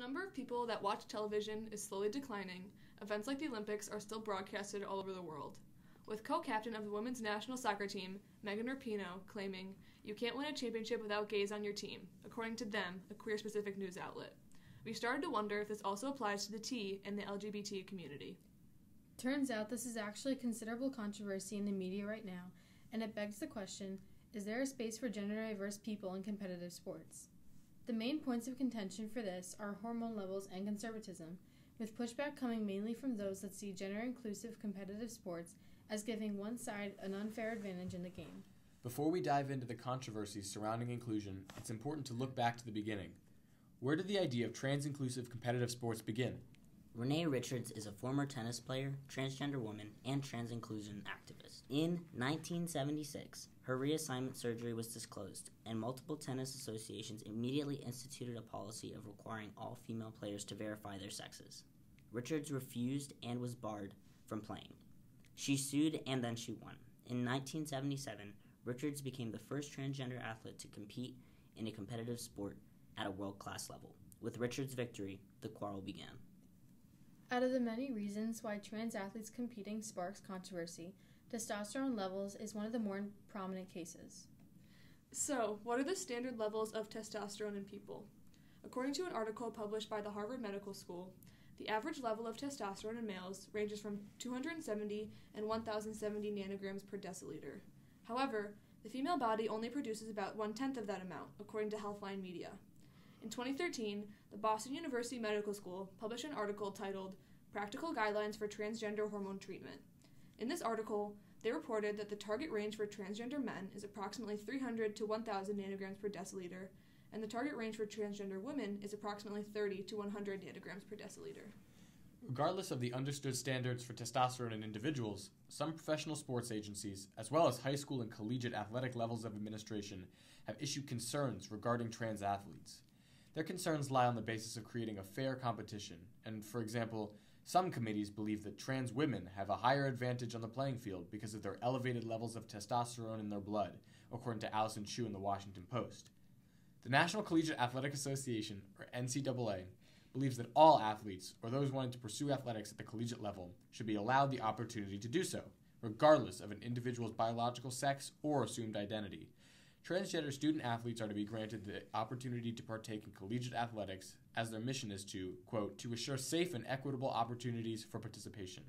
number of people that watch television is slowly declining, events like the Olympics are still broadcasted all over the world. With co captain of the women's national soccer team, Megan Rapinoe, claiming, You can't win a championship without gays on your team, according to them, a queer specific news outlet. We started to wonder if this also applies to the T and the LGBT community. Turns out this is actually considerable controversy in the media right now, and it begs the question is there a space for gender diverse people in competitive sports? The main points of contention for this are hormone levels and conservatism, with pushback coming mainly from those that see gender inclusive competitive sports as giving one side an unfair advantage in the game. Before we dive into the controversies surrounding inclusion, it's important to look back to the beginning. Where did the idea of trans inclusive competitive sports begin? Renee Richards is a former tennis player, transgender woman, and trans inclusion activist. In 1976, her reassignment surgery was disclosed, and multiple tennis associations immediately instituted a policy of requiring all female players to verify their sexes. Richards refused and was barred from playing. She sued and then she won. In 1977, Richards became the first transgender athlete to compete in a competitive sport at a world class level. With Richards' victory, the quarrel began. Out of the many reasons why trans athletes competing sparks controversy, testosterone levels is one of the more prominent cases. So, what are the standard levels of testosterone in people? According to an article published by the Harvard Medical School, the average level of testosterone in males ranges from 270 and 1070 nanograms per deciliter. However, the female body only produces about one tenth of that amount, according to Healthline Media. In 2013, the Boston University Medical School published an article titled Practical Guidelines for Transgender Hormone Treatment. In this article, they reported that the target range for transgender men is approximately 300 to 1,000 nanograms per deciliter, and the target range for transgender women is approximately 30 to 100 nanograms per deciliter. Regardless of the understood standards for testosterone in individuals, some professional sports agencies, as well as high school and collegiate athletic levels of administration, have issued concerns regarding trans athletes. Their concerns lie on the basis of creating a fair competition, and for example, some committees believe that trans women have a higher advantage on the playing field because of their elevated levels of testosterone in their blood, according to Allison Chu in the Washington Post. The National Collegiate Athletic Association, or NCAA, believes that all athletes, or those wanting to pursue athletics at the collegiate level, should be allowed the opportunity to do so, regardless of an individual's biological sex or assumed identity. Transgender student athletes are to be granted the opportunity to partake in collegiate athletics, as their mission is to, quote, to assure safe and equitable opportunities for participation.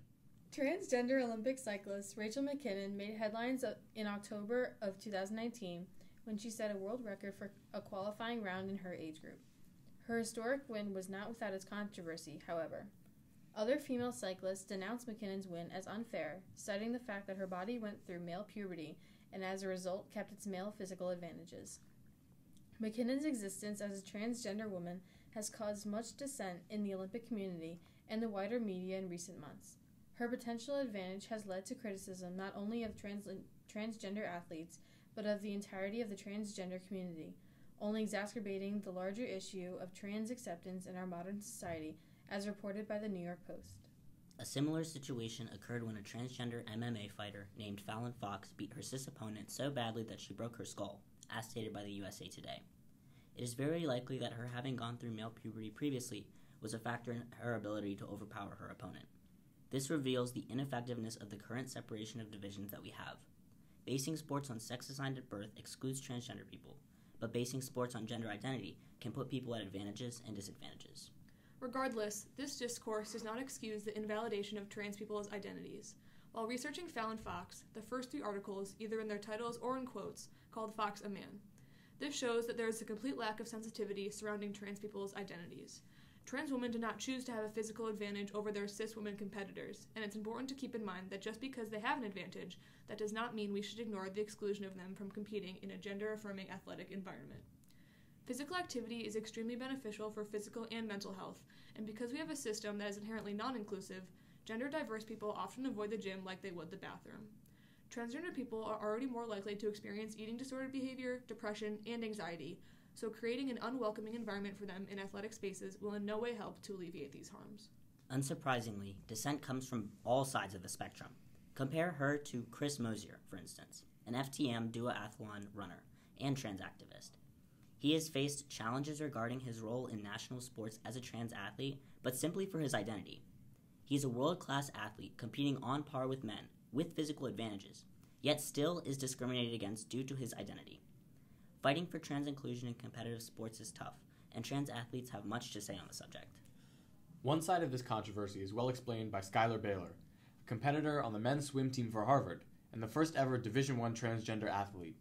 Transgender Olympic cyclist Rachel McKinnon made headlines in October of 2019 when she set a world record for a qualifying round in her age group. Her historic win was not without its controversy, however. Other female cyclists denounced McKinnon's win as unfair, citing the fact that her body went through male puberty and as a result kept its male physical advantages. McKinnon's existence as a transgender woman has caused much dissent in the Olympic community and the wider media in recent months. Her potential advantage has led to criticism not only of trans- transgender athletes, but of the entirety of the transgender community, only exacerbating the larger issue of trans acceptance in our modern society, as reported by the New York Post. A similar situation occurred when a transgender MMA fighter named Fallon Fox beat her cis opponent so badly that she broke her skull, as stated by the USA Today. It is very likely that her having gone through male puberty previously was a factor in her ability to overpower her opponent. This reveals the ineffectiveness of the current separation of divisions that we have. Basing sports on sex assigned at birth excludes transgender people, but basing sports on gender identity can put people at advantages and disadvantages. Regardless, this discourse does not excuse the invalidation of trans people's identities. While researching Fallon Fox, the first three articles, either in their titles or in quotes, called Fox a man. This shows that there is a complete lack of sensitivity surrounding trans people's identities. Trans women do not choose to have a physical advantage over their cis women competitors, and it's important to keep in mind that just because they have an advantage, that does not mean we should ignore the exclusion of them from competing in a gender affirming athletic environment. Physical activity is extremely beneficial for physical and mental health, and because we have a system that is inherently non inclusive, gender diverse people often avoid the gym like they would the bathroom. Transgender people are already more likely to experience eating disordered behavior, depression, and anxiety, so creating an unwelcoming environment for them in athletic spaces will in no way help to alleviate these harms. Unsurprisingly, dissent comes from all sides of the spectrum. Compare her to Chris Mosier, for instance, an FTM duathlon runner and trans activist. He has faced challenges regarding his role in national sports as a trans athlete, but simply for his identity. He is a world class athlete competing on par with men, with physical advantages, yet still is discriminated against due to his identity. Fighting for trans inclusion in competitive sports is tough, and trans athletes have much to say on the subject. One side of this controversy is well explained by Schuyler Bailar, a competitor on the men's swim team for Harvard and the first ever Division I transgender athlete.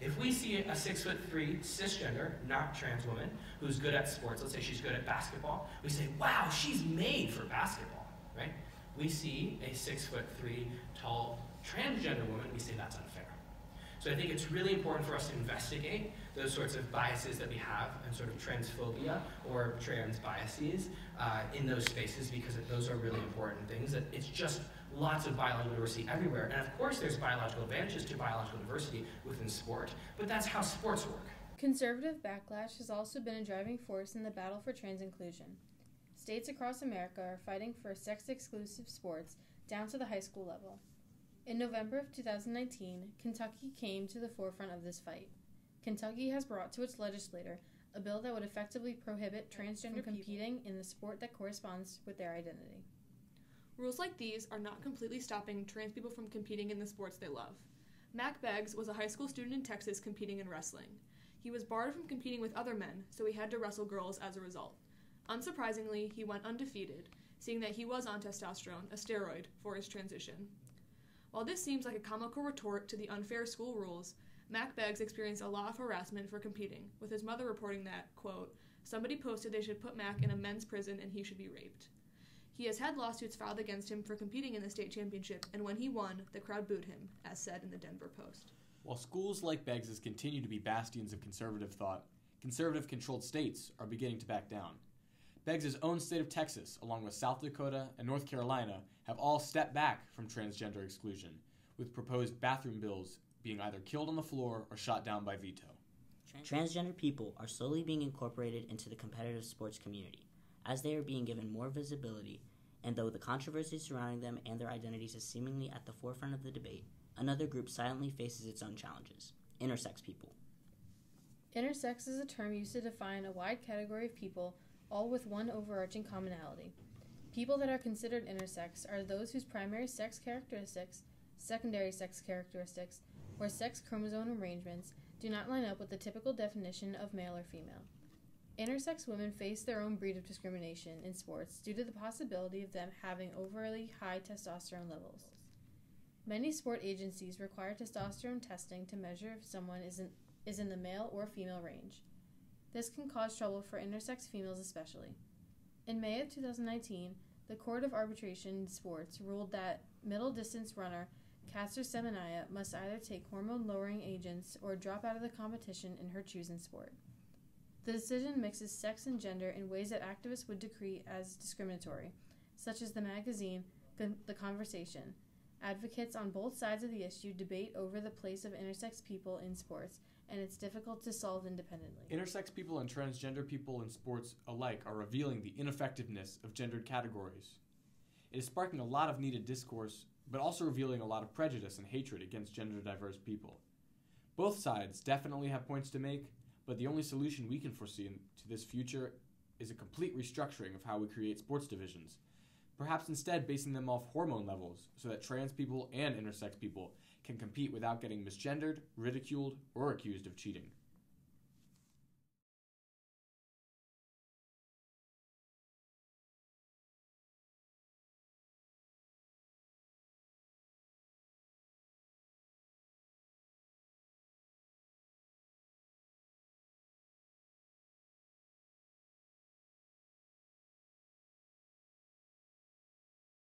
If we see a six foot three cisgender, not trans woman, who's good at sports, let's say she's good at basketball, we say, wow, she's made for basketball, right? We see a six foot three tall transgender woman, we say that's unfair. So I think it's really important for us to investigate those sorts of biases that we have and sort of transphobia or trans biases uh, in those spaces because those are really important things. That it's just lots of biological diversity everywhere. And of course, there's biological advantages to biological diversity within sport, but that's how sports work. Conservative backlash has also been a driving force in the battle for trans inclusion. States across America are fighting for sex exclusive sports down to the high school level. In November of 2019, Kentucky came to the forefront of this fight. Kentucky has brought to its legislator a bill that would effectively prohibit transgender competing in the sport that corresponds with their identity. Rules like these are not completely stopping trans people from competing in the sports they love. Mack Beggs was a high school student in Texas competing in wrestling. He was barred from competing with other men, so he had to wrestle girls as a result. Unsurprisingly, he went undefeated, seeing that he was on testosterone, a steroid, for his transition. While this seems like a comical retort to the unfair school rules, Mack Beggs experienced a lot of harassment for competing, with his mother reporting that, quote, somebody posted they should put Mack in a men's prison and he should be raped. He has had lawsuits filed against him for competing in the state championship, and when he won, the crowd booed him, as said in the Denver Post. While schools like Beggs's continue to be bastions of conservative thought, conservative controlled states are beginning to back down. Beggs's own state of Texas, along with South Dakota and North Carolina, have all stepped back from transgender exclusion, with proposed bathroom bills being either killed on the floor or shot down by veto. Transgender people are slowly being incorporated into the competitive sports community as they are being given more visibility, and though the controversy surrounding them and their identities is seemingly at the forefront of the debate, another group silently faces its own challenges intersex people. Intersex is a term used to define a wide category of people, all with one overarching commonality. People that are considered intersex are those whose primary sex characteristics, secondary sex characteristics, or sex chromosome arrangements do not line up with the typical definition of male or female. Intersex women face their own breed of discrimination in sports due to the possibility of them having overly high testosterone levels. Many sport agencies require testosterone testing to measure if someone is in, is in the male or female range. This can cause trouble for intersex females, especially. In May of 2019, the Court of Arbitration in Sports ruled that middle distance runner Caster Semenya must either take hormone lowering agents or drop out of the competition in her chosen sport. The decision mixes sex and gender in ways that activists would decree as discriminatory, such as the magazine The Conversation. Advocates on both sides of the issue debate over the place of intersex people in sports, and it's difficult to solve independently. Intersex people and transgender people in sports alike are revealing the ineffectiveness of gendered categories. It is sparking a lot of needed discourse, but also revealing a lot of prejudice and hatred against gender diverse people. Both sides definitely have points to make, but the only solution we can foresee to this future is a complete restructuring of how we create sports divisions. Perhaps instead basing them off hormone levels so that trans people and intersex people can compete without getting misgendered, ridiculed, or accused of cheating.